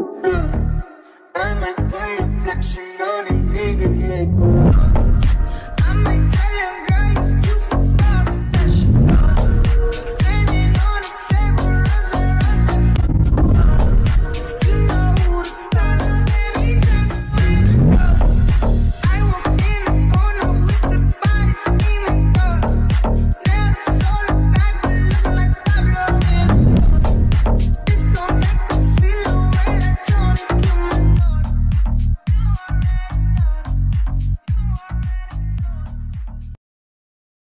Hmm. I like the reflection